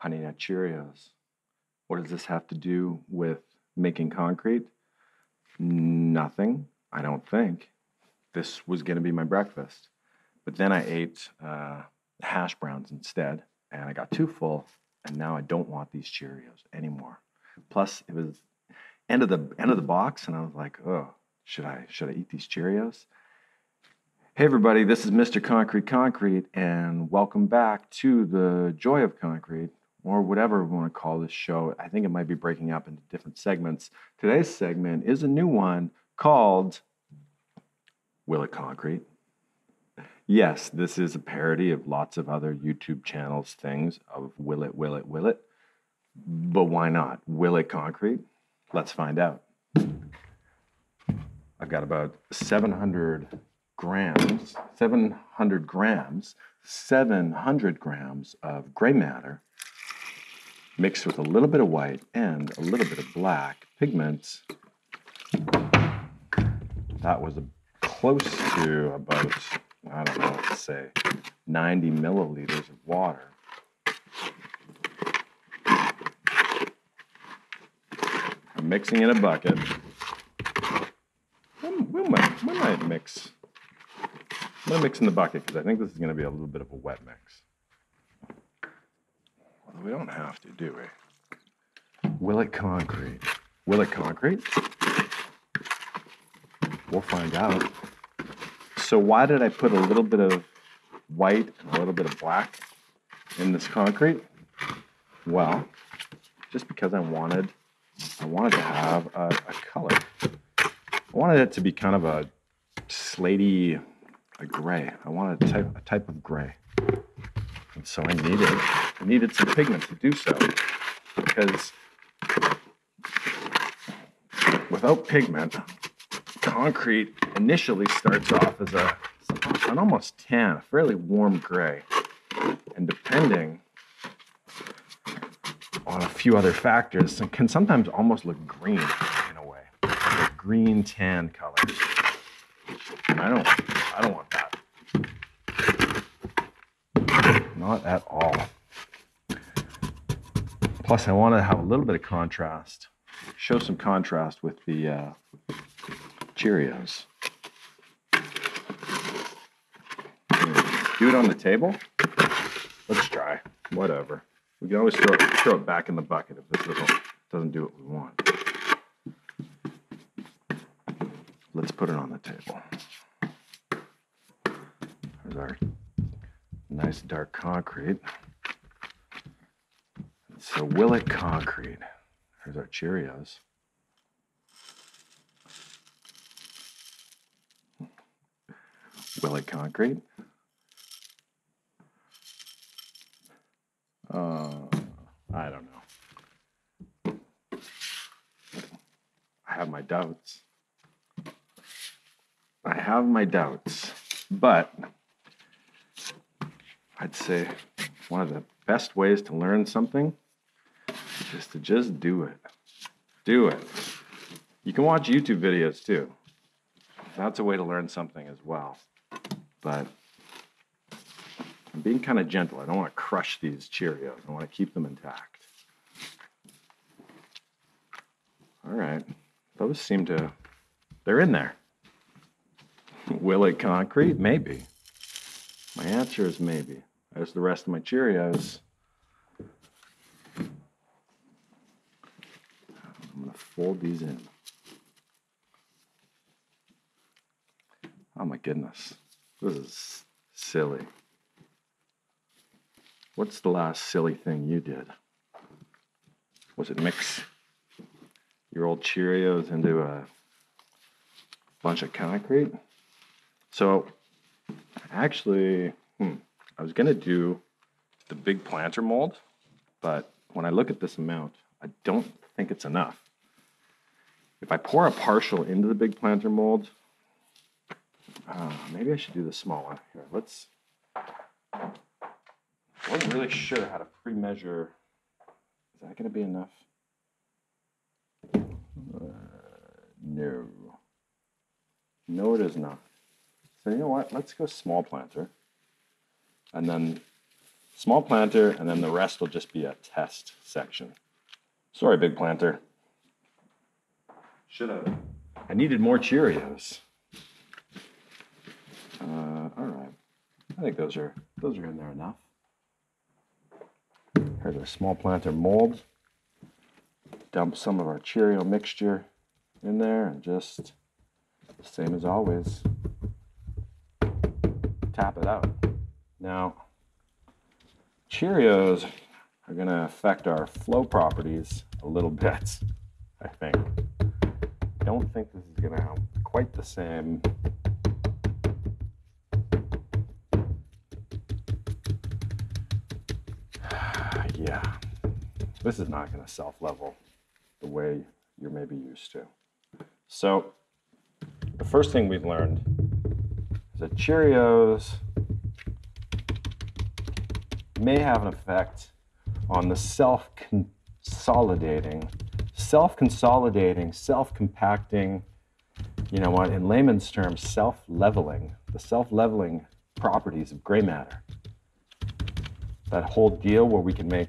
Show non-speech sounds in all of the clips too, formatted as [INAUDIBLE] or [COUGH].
Honey Nut Cheerios. What does this have to do with making concrete? Nothing, I don't think. This was going to be my breakfast. But then I ate uh, hash browns instead, and I got too full, and now I don't want these Cheerios anymore. Plus, it was end of the end of the box, and I was like, oh, should I should I eat these Cheerios? Hey everybody, this is Mr. Concrete Concrete, and welcome back to the Joy of Concrete, or whatever we want to call this show. I think it might be breaking up into different segments. Today's segment is a new one called Will It Concrete? Yes, this is a parody of lots of other YouTube channels' things of Will It, Will It, Will It. But why not? Will it concrete? Let's find out. I've got about 700 grams, 700 grams, 700 grams of Grey Matter mixed with a little bit of white and a little bit of black pigments. That was close to about, I don't know what to say, 90 milliliters of water. I'm mixing in a bucket. We might, we might mix I'm gonna mix in the bucket because I think this is gonna be a little bit of a wet mix. We don't have to, do we? Will it concrete? Will it concrete? We'll find out. So why did I put a little bit of white and a little bit of black in this concrete? Well, just because I wanted, I wanted to have a, a color. I wanted it to be kind of a slaty a gray. I wanted a type, a type of gray. And so I needed, I needed some pigment to do so because without pigment, concrete initially starts off as a, an almost tan, a fairly warm gray. And depending on a few other factors, it can sometimes almost look green in a way, a green tan color. I don't I don't want that. Not at all. Plus, I want to have a little bit of contrast, show some contrast with the uh, Cheerios. Do it on the table? Let's try. Whatever. We can always throw it, throw it back in the bucket if this doesn't, doesn't do what we want. Let's put it on the table. There's our nice dark concrete. So Will It Concrete. Here's our Cheerios. Will It Concrete. Uh, I don't know. I have my doubts. I have my doubts, but I'd say one of the best ways to learn something is to just do it. Do it. You can watch YouTube videos too. That's a way to learn something as well. But I'm being kind of gentle. I don't want to crush these Cheerios. I want to keep them intact. All right. Those seem to, they're in there. [LAUGHS] Will it concrete? Maybe. My answer is maybe as the rest of my Cheerios. I'm going to fold these in. Oh my goodness. This is silly. What's the last silly thing you did? Was it mix your old Cheerios into a bunch of concrete? So, actually, hmm, I was to do the big planter mold, but when I look at this amount, I don't think it's enough. If I pour a partial into the big planter mold, uh, maybe I should do the small one. Here, let's. I wasn't really sure how to pre-measure. Is that to be enough? Uh, no. No, it is not. So you know what? Let's go small planter and then Small planter, and then the rest will just be a test section. Sorry, big planter. Should have. I needed more Cheerios. Uh, all right. I think those are those are in there enough. Here's a small planter mold. Dump some of our Cheerio mixture in there and just same as always tap it out. Now, Cheerios are going to affect our flow properties a little bit, I think. Don't think this is going to have quite the same [SIGHS] yeah, this is not going to self-level the way you're maybe used to. So the first thing we've learned is that Cheerios may have an effect on the self-consolidating, self-consolidating, self-compacting, you know what, in layman's terms, self-leveling, the self-leveling properties of Grey Matter. That whole deal where we can make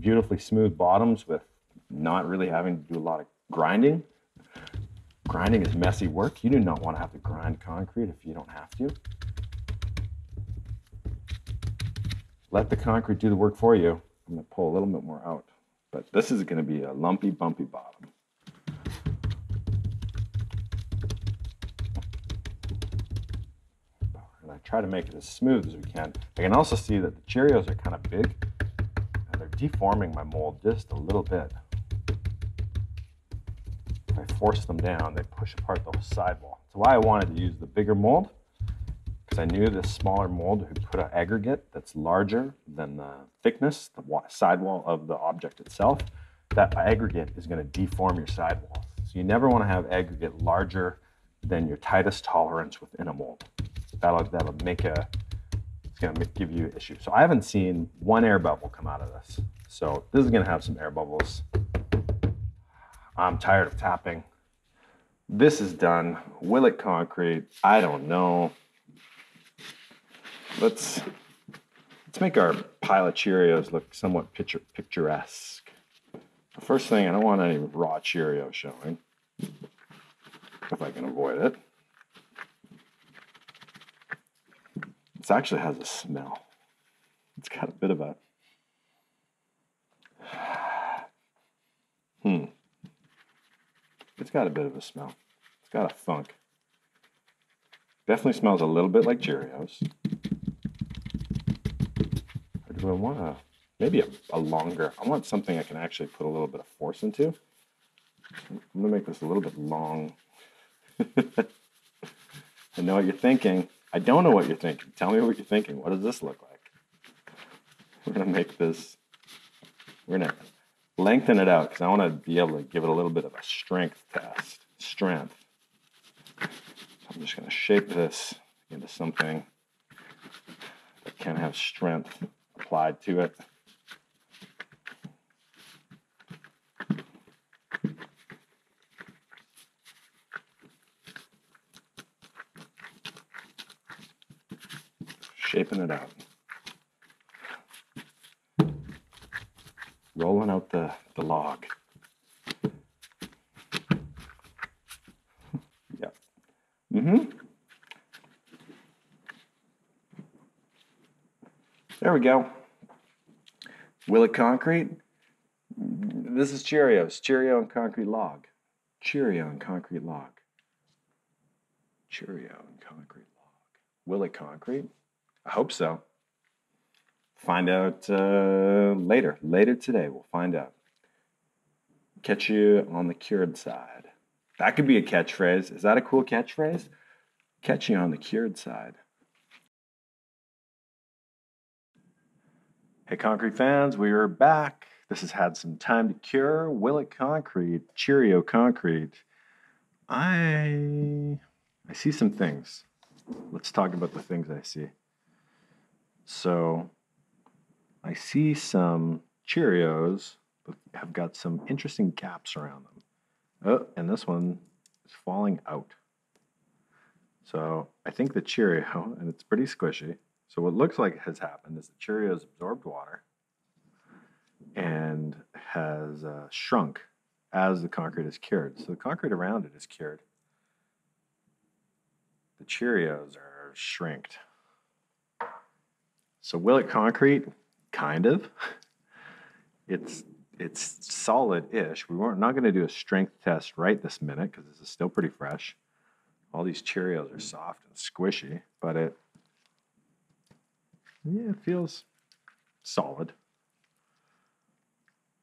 beautifully smooth bottoms with not really having to do a lot of grinding. Grinding is messy work. You do not want to have to grind concrete if you don't have to. Let the concrete do the work for you. I'm going to pull a little bit more out, but this is going to be a lumpy, bumpy bottom. And I try to make it as smooth as we can. I can also see that the Cheerios are kind of big and they're deforming my mold just a little bit. If I force them down, they push apart the sidewall. That's why I wanted to use the bigger mold I knew this smaller mold would put an aggregate that's larger than the thickness, the sidewall of the object itself, that aggregate is going to deform your sidewall. So you never want to have aggregate larger than your tightest tolerance within a mold. That'll, that'll make a, it's going to give you issue. So I haven't seen one air bubble come out of this. So this is going to have some air bubbles. I'm tired of tapping. This is done. Will it concrete? I don't know let's let's make our pile of Cheerios look somewhat picture, picturesque. The first thing, I don't want any raw Cheerios showing, if I can avoid it. This actually has a smell. It's got a bit of a [SIGHS] hmm. It's got a bit of a smell. It's got a funk. Definitely smells a little bit like Cheerios I want to, maybe a, a, longer, I want something I can actually put a little bit of force into. I'm to make this a little bit long. [LAUGHS] I know what you're thinking. I don't know what you're thinking. Tell me what you're thinking. What does this look like? We're to make this, we're to lengthen it out because I want to be able to give it a little bit of a strength test. Strength. I'm just to shape this into something that can have strength applied to it. Shaping it out. Rolling out the, the log. yeah. Mm-hmm. There we go. Will it concrete? This is Cheerios. Cheerio and concrete log. Cheerio and concrete log. Cheerio and concrete log. Will it concrete? I hope so. Find out uh, later. Later today, we'll find out. Catch you on the cured side. That could be a catchphrase. Is that a cool catchphrase? Catch you on the cured side. Hey, concrete fans, we are back. This has had some time to cure. Will It Concrete, Cheerio Concrete. I I see some things. Let's talk about the things I see. So, I see some Cheerios but have got some interesting gaps around them. Oh, and this one is falling out. So I think the Cheerio, [LAUGHS] and it's pretty squishy, So what looks like has happened is the Cheerios absorbed water and has uh, shrunk as the concrete is cured. So the concrete around it is cured. The Cheerios are shrinked. So will it concrete? Kind of. [LAUGHS] It's it's solid-ish. We weren't not going to do a strength test right this minute because this is still pretty fresh. All these Cheerios are soft and squishy, but it yeah, it feels solid.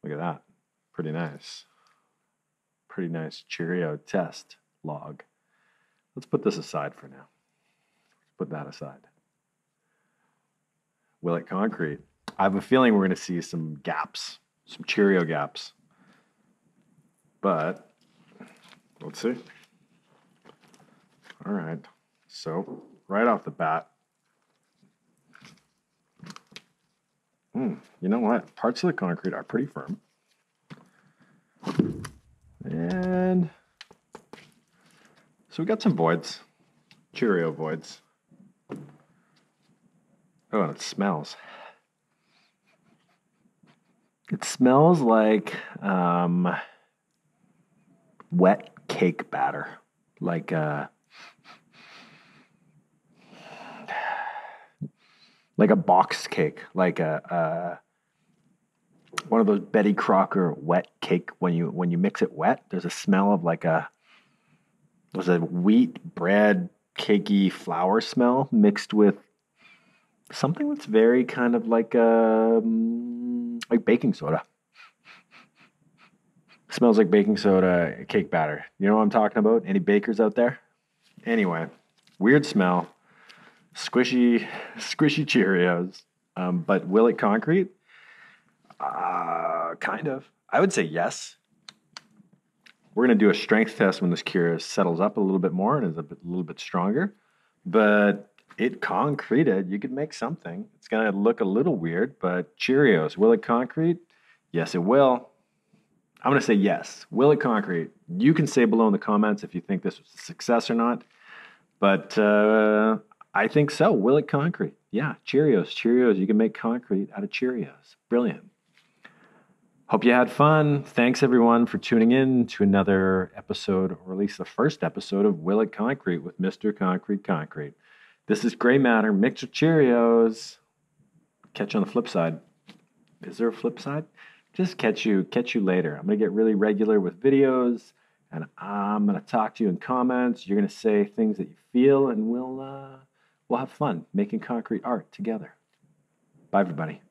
Look at that. Pretty nice. Pretty nice Cheerio test log. Let's put this aside for now. Let's put that aside. Will it concrete? I have a feeling we're going to see some gaps, some Cheerio gaps. But let's see. All right. So, right off the bat, hmm, you know what? Parts of the concrete are pretty firm. And so we got some voids, Cheerio voids. Oh, and it smells. It smells like um, wet cake batter, like uh, like a box cake, like a, a one of those Betty Crocker wet cake. When you when you mix it wet, there's a smell of like a was a wheat bread cakey flour smell mixed with something that's very kind of like um, like baking soda. Smells like baking soda, cake batter. You know what I'm talking about? Any bakers out there? Anyway, weird smell, squishy, squishy Cheerios. Um, but will it concrete? Uh, kind of. I would say yes. We're going to do a strength test when this cure settles up a little bit more and is a, bit, little bit stronger. But it concreted. You could make something. It's going to look a little weird, but Cheerios, will it concrete? Yes, it will. I'm going to say yes. Will it concrete? You can say below in the comments if you think this was a success or not. But uh, I think so. Will it concrete? Yeah, Cheerios, Cheerios. You can make concrete out of Cheerios. Brilliant. Hope you had fun. Thanks everyone for tuning in to another episode, or at least the first episode of Will It Concrete with Mr. Concrete Concrete. This is Grey Matter mixed with Cheerios. Catch you on the flip side. Is there a flip side? Just catch you, catch you later. I'm gonna get really regular with videos, and I'm gonna talk to you in comments. You're gonna say things that you feel, and we'll uh, we'll have fun making concrete art together. Bye, everybody.